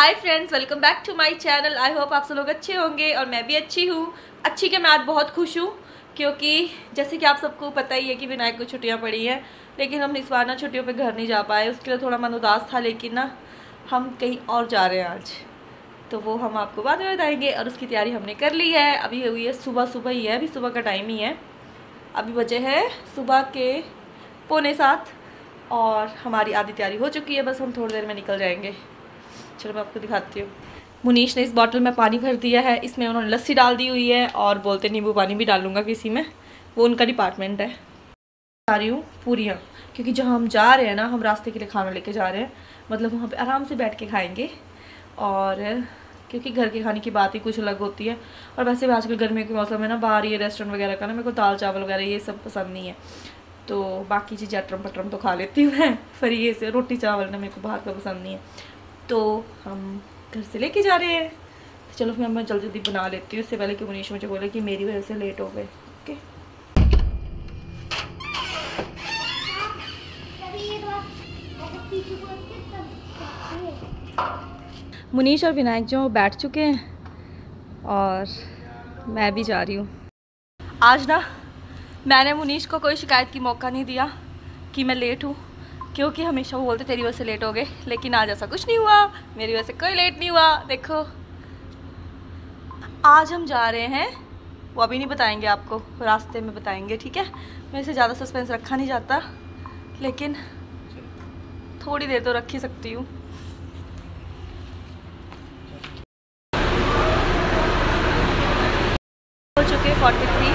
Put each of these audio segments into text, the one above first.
Hi friends welcome back to my channel I hope आप सब लोग अच्छे होंगे और मैं भी अच्छी हूँ। अच्छी के मैं आज बहुत खुश हूँ, क्योंकि जैसे कि आप सबको पता ही है कि विनायक को छुट्टियाँ पड़ी हैं, लेकिन हम इस बार ना छुट्टियों पे घर नहीं जा पाए। उसके लिए थोड़ा मन उदास था, लेकिन ना हम कहीं और जा रहे हैं आज। तो वो हम आपको बाद में बताएँगे और उसकी तैयारी हमने कर ली है। अभी हुई है सुबह सुबह ही है, अभी सुबह का टाइम ही है। अभी बजे है सुबह के पौने सात और हमारी आधी तैयारी हो चुकी है, बस हम थोड़ी देर में निकल जाएँगे। चलो मैं आपको दिखाती हूँ। मुनीश ने इस बॉटल में पानी भर दिया है, इसमें उन्होंने लस्सी डाल दी हुई है और बोलते नींबू पानी भी डालूँगा किसी में। वो उनका डिपार्टमेंट है। जा रही हूँ पूरियाँ, क्योंकि जहाँ हम जा रहे हैं ना, हम रास्ते के लिए खाना लेके जा रहे हैं। मतलब वहाँ पे आराम से बैठ के खाएँगे और क्योंकि घर के खाने की बात ही कुछ अलग होती है। और वैसे भी आजकल गर्मी के मौसम में ना, बाहर ये रेस्टोरेंट वगैरह का ना, मेरे को दाल चावल वगैरह ये सब पसंद नहीं है। तो बाकी चीज़ें अटरम पटरम तो खा लेती हूँ मैं, पर ये से रोटी चावल ना मेरे को बाहर का पसंद नहीं है। तो हम घर से लेके जा रहे हैं। तो चलो फिर मैं जल्दी जल्दी बना लेती हूँ। इससे पहले कि मनीष मुझे बोले कि मेरी वजह से लेट हो गए। ओके मुनीश और विनायक जो बैठ चुके हैं और मैं भी जा रही हूँ। आज ना मैंने मुनीश को कोई शिकायत की मौका नहीं दिया कि मैं लेट हूँ। क्योंकि हमेशा वो बोलते, तेरी वजह से लेट हो गए, लेकिन आज ऐसा कुछ नहीं हुआ। मेरी वजह से कोई लेट नहीं हुआ। देखो। आज हम जा रहे हैं, वो अभी नहीं बताएँगे आपको रास्ते में बताएँगे, ठीक है? मेरे से ज़्यादा सस्पेंस रखा नहीं जाता, लेकिन थोड़ी देर तो रख ही सकती हूँ। हो चुके forty three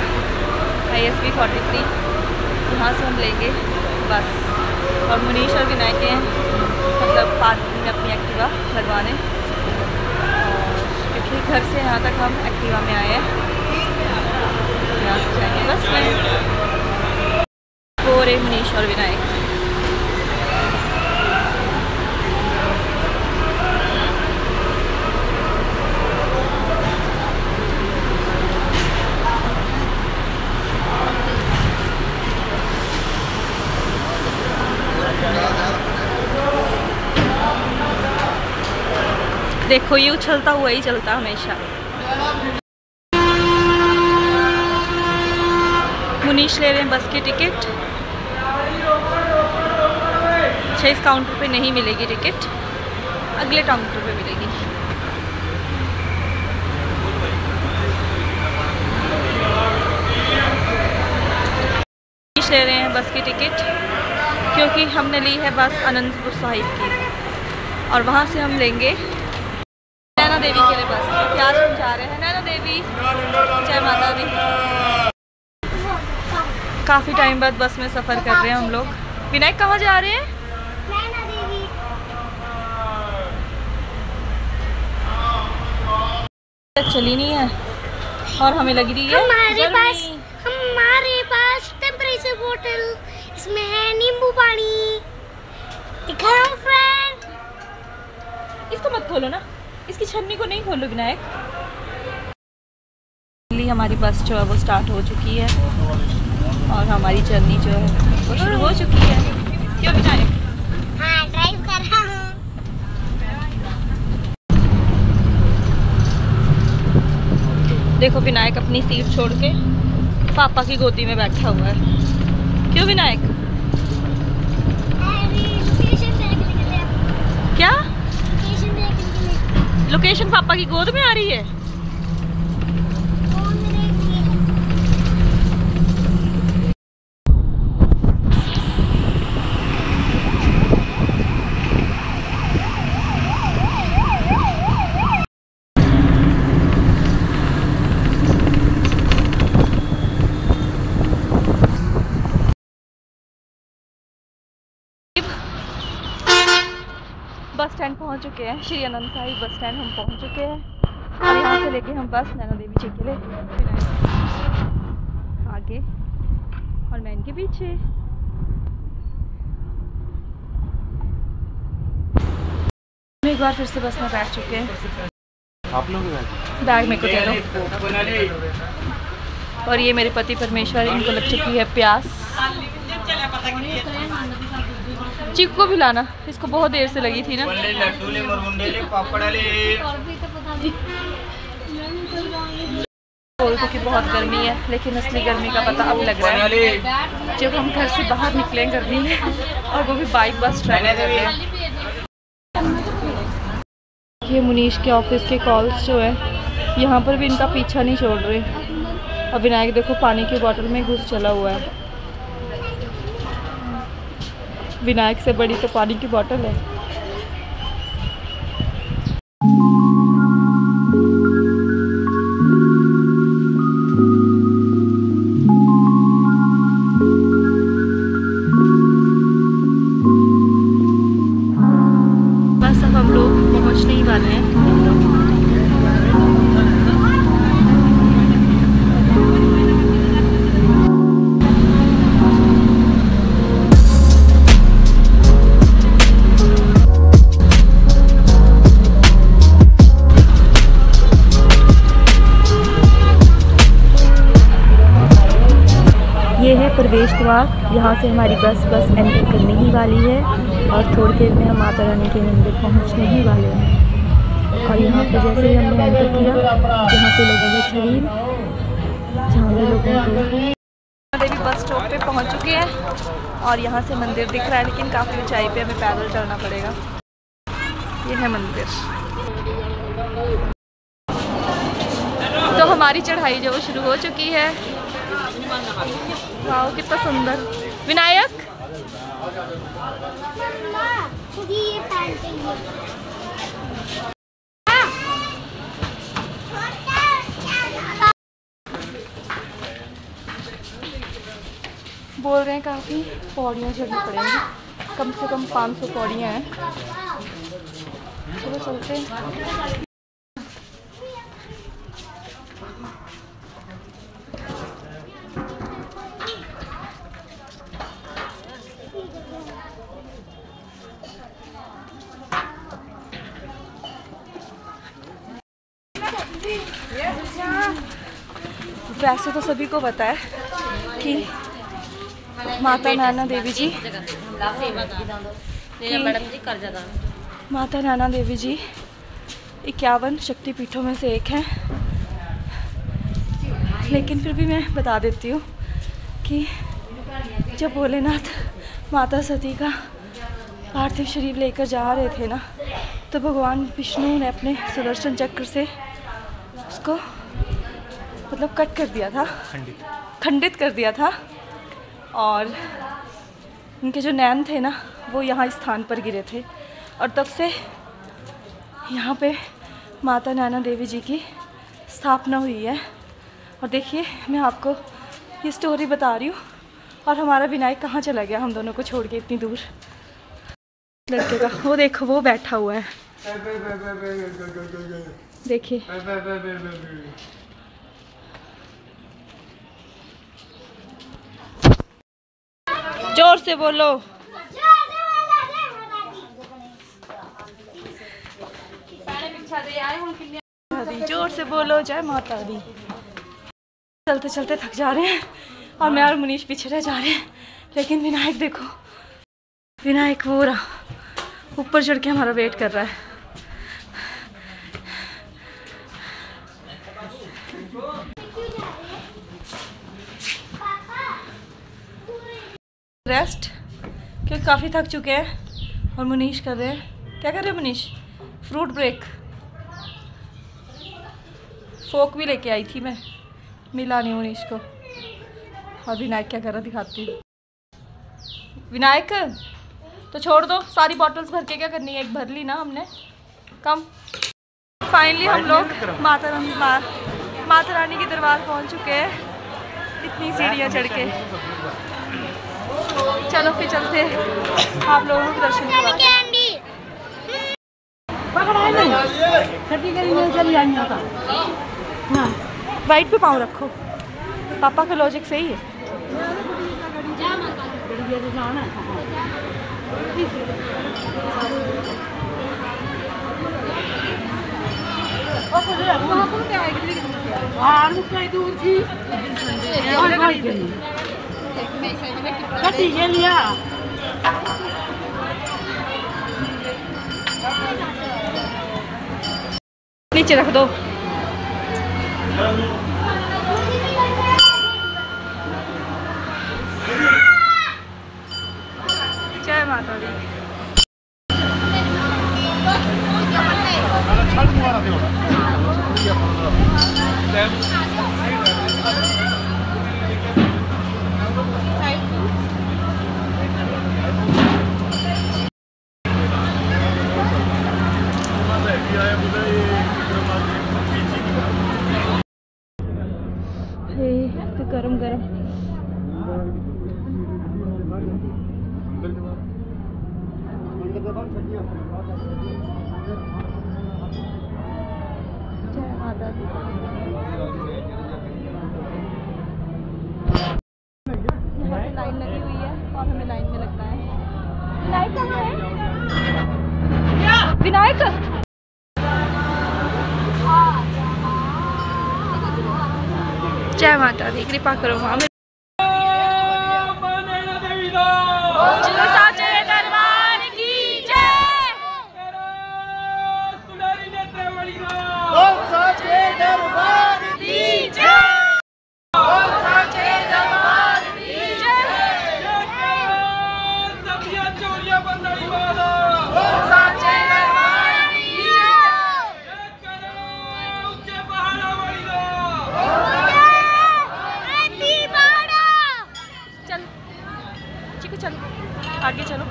I S B forty three यहाँ से हम लेंगे, बस। और मुनीश और विनायक हैं मतलब पार्किंग में अपनी एक्टिवा लगवाने क्योंकि घर से यहाँ तक हम एक्टिवा में आए हैं। यहाँ से जाएँगे। बस में रहे मुनीश और विनायक। देखो, ये उछलता हुआ ही चलता हमेशा। मुनीश ले रहे हैं बस की टिकट। अच्छा इस काउंटर पे नहीं मिलेगी टिकट। अगले काउंटर पे मिलेगी। मुनीश ले रहे हैं बस की टिकट। क्योंकि हमने ली है बस अनंतपुर साहिब की। और वहाँ से हम लेंगे नैना देवी के लिए बस क्योंकि आज हम जा रहे हैं नैना देवी जय माता दी। काफ़ी टाइम बाद बस में सफ़र कर रहे हैं हम लोग। विनायक कहाँ जा रहे हैं? चली नहीं है और हमें लग रही है हमारे पास हमारे पास टेम्परेचर बोतल इसमें है नींबू पानी। दिखा रहा हूँ फ्रेंड इसको मत खोलो ना। इसकी छन्नी को नहीं खोलो विनायक। हमारी बस जो है वो स्टार्ट हो चुकी है। और हमारी जर्नी जो है वो शुरू हो चुकी है। क्यों विनायक? हाँ ड्राइव कर रहा हूँ। देखो विनायक अपनी सीट छोड़ के पापा की गोदी में बैठा हुआ है। क्यों विनायक लोकेशन देखने के लिए क्या लोकेशन देखने के लिए लोकेशन पापा की गोद में आ रही है फ़ोन में देखनी है बस स्टैंड पहुँच चुके हैं श्री अनंत साहिब बस स्टैंड हम पहुँच चुके हैं। और यहाँ से लेके हम बस नैना देवी जी के लिए आगे और मैं इनके पीछे। हम एक बार फिर से बस में बैठ चुके हैं। आप लोग बैग में को दे दो। और ये मेरे पति परमेश्वर इनको लग चुकी है प्यास। चीकू को भी लाना। इसको बहुत देर से लगी थी ना। बोलते कि बहुत गर्मी है लेकिन असली गर्मी का पता अब लग रहा है। जब हम घर से बाहर निकले गर्मी में और वो भी बाइक बस ट्रैवल कर रहे हैं ये मुनीश के ऑफ़िस के कॉल्स जो है यहाँ पर भी इनका पीछा नहीं छोड़ रहे। और विनायक देखो पानी की बोतल में घुस चला हुआ है। विनायक से बड़ी तो पानी की बॉटल है। द्वार यहाँ से हमारी बस बस एंटर करने ही वाली है और थोड़ी देर में हम माता रानी के मंदिर पहुँचने ही वाले हैं। और यहाँ पे जैसे ही हमने एंटर किया, यहाँ पे लगे हुए छबील जहाँ पे लोगों को देवी बस स्टॉप पे पहुँच चुके हैं और यहाँ से मंदिर दिख रहा है, लेकिन काफ़ी ऊंचाई पे हमें पैदल चलना पड़ेगा। ये है मंदिर। तो हमारी चढ़ाई जो शुरू हो चुकी है। वाह कितना सुंदर। विनायक? बोल रहे हैं काफ़ी पौड़ियाँ चढ़नी पड़ेंगी कम से कम 500 पौड़ियाँ हैं। चलो चलते हैं वैसे तो सभी को पता है कि माता नैना देवी जी माता नैना देवी जी इक्यावन शक्तिपीठों में से एक हैं। लेकिन फिर भी मैं बता देती हूँ कि जब भोलेनाथ माता सती का पार्थिव शरीर लेकर जा रहे थे ना तो भगवान विष्णु ने अपने सुदर्शन चक्र से उसको मतलब कट कर दिया था। खंडित। खंडित कर दिया था। और उनके जो नैन थे ना वो यहाँ स्थान पर गिरे थे। और तब से यहाँ पे माता नैना देवी जी की स्थापना हुई है। और देखिए मैं आपको ये स्टोरी बता रही हूँ। और हमारा विनायक कहाँ चला गया? हम दोनों को छोड़ के इतनी दूर। लड़के का। वो देखो वो बैठा हुआ है। देखिए। ज़ोर से बोलो। ज़ोर से बोलो, जय माता दी। चलते चलते थक जा रहे हैं और मैं और मुनीष पीछे रह जा रहे हैं। लेकिन विनायक देखो, विनायक वो रहा। ऊपर चढ़ के हमारा वेट कर रहा है। रेस्ट क्योंकि काफ़ी थक चुके हैं और मुनीश कर रहे हैं। क्या कर रहे हैं मुनीश? फ्रूट ब्रेक फोक भी लेके आई थी मैं। मिला नहीं मुनीश को। और विनायक क्या कर रहा दिखाती हूँ। विनायक तो छोड़ दो। सारी बॉटल्स भर के क्या करनी है? एक भर ली ना हमने। कम। फाइनली हम लोग माता रानी माता रानी के दरबार पहुँच चुके हैं। इतनी सीढ़ियाँ चढ़ के। चलो फिर चलते आप लोगों को दर्शन हैं। वाइट पे पाँव रखो पापा का लॉजिक सही है नीचे रख दो जय माता दी तो गरम गरम जय जय माता दी कृपा करो माँ में साचे दरबार की जय की जय साचे दरबार की जय साचे दरबार की जय चल चिकू चलो आगे चलो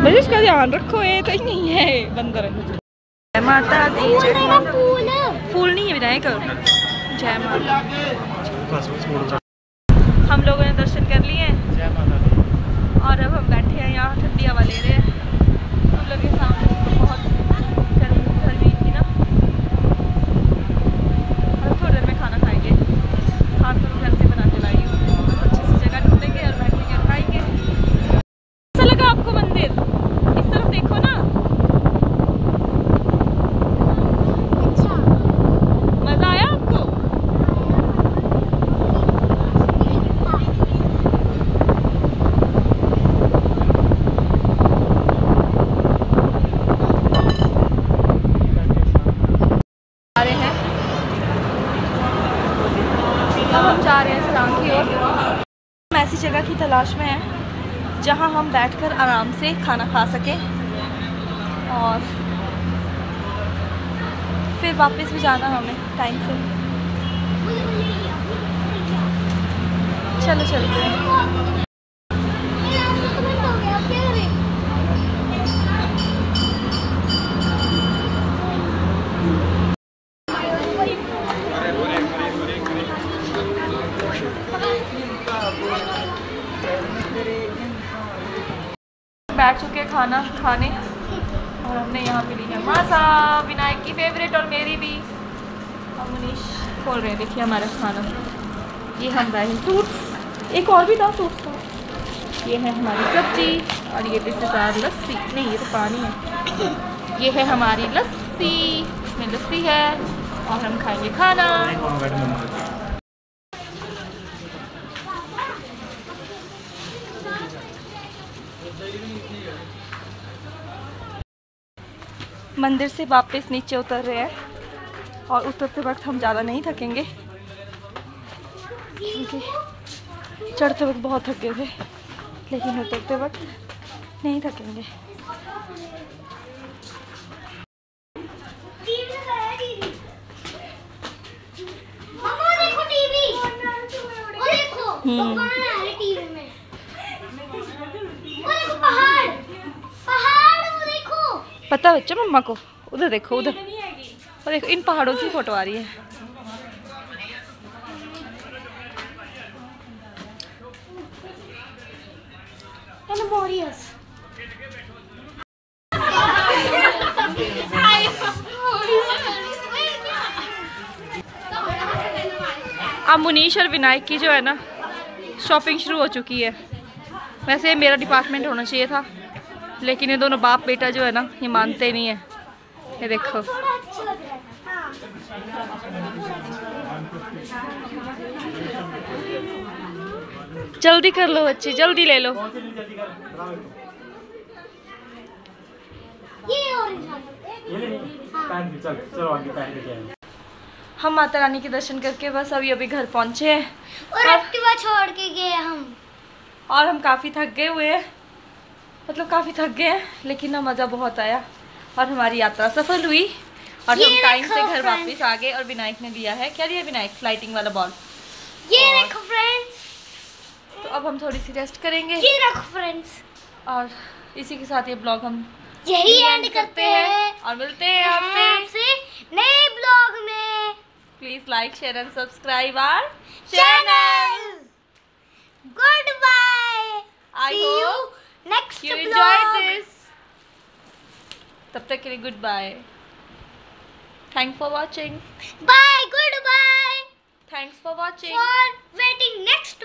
मुझे इसका ध्यान रखो ये तो ही नहीं है। बंदर जय माता दी जय फूल। फूल नहीं है विधायक। जय माता बस बस हम लोगों ने दर्शन कर लिए हैं जय माता दी और अब हम बैठे हैं यहाँ ठंडी हवा ले रहे हैं हम लोग के सामने बहुत गर्मी गर्मी थी ना अब थोड़ी देर में खाना खाएँगे खाना तो मैं घर से बना के लाई हूँ बस अच्छी सी जगह ढूंढेंगे और बैठेंगे और खाएँगे कैसा लगा आपको मंदिर इस तरफ़ देखो ना अच्छा मज़ा आया आपको आ रहे हैं अब हम जा रहे हैं सलाम की ओर हम ऐसी जगह की तलाश में हैं, जहाँ हम बैठकर आराम से खाना खा सकें और फिर वापस भी जाना हमें टाइम से। चलो चलते हैं खाना खाने और हमने यहाँ पे ली है मासा विनायक की फेवरेट और मेरी भी। और मनीष खोल रहे हैं, देखिए हमारा खाना। ये हम लाए हैं फ्रूट्स एक और भी था फ्रूट्स का। ये है हमारी सब्ज़ी और ये रिश्तेदार लस्सी। नहीं, ये तो पानी है। ये है हमारी लस्सी। इसमें लस्सी है और हम खाएँगे खाना। मंदिर से वापस नीचे उतर रहे हैं और उतरते वक्त हम ज़्यादा नहीं थकेंगे। क्योंकि चढ़ते वक्त बहुत थक गए थे लेकिन उतरते वक्त नहीं थकेंगे। हम्म। भगवान आ रहे टीवी में वो देखो पहाड़ पहाड़ वो देखो पता बच्चा मम्मा को। उधर देखो उधर। और देखो इन पहाड़ों की फ़ोटो आ रही है। अब मुनीश और विनायक की जो है ना शॉपिंग शुरू हो चुकी है। वैसे मेरा डिपार्टमेंट होना चाहिए था। लेकिन ये दोनों बाप बेटा जो है ना ये मानते नहीं है। ये देखो। जल्दी कर लो बच्चे जल्दी ले लो। हम माता रानी के दर्शन करके बस अभी अभी घर पहुँचे हैं। और छोड़ के गए हम। और हम काफ़ी थक गए हुए हैं। मतलब काफ़ी थक गए हैं लेकिन ना मज़ा बहुत आया और हमारी यात्रा सफल हुई और हम टाइम से घर वापस आ गए और विनायक ने दिया है। क्या दिया विनायक? फ्लाइटिंग वाला बॉल ये देखो फ्रेंड्स तो अब हम थोड़ी सी रेस्ट करेंगे। ये देखो फ्रेंड्स और इसी के साथ ये ब्लॉग हम यही एंड करते हैं और मिलते हैं आपसे। नए ब्लॉग में। Please like share and subscribe our channel good bye I hope next you enjoyed blog this? तब तक के लिए good bye thank for watching bye good bye thanks for watching for waiting next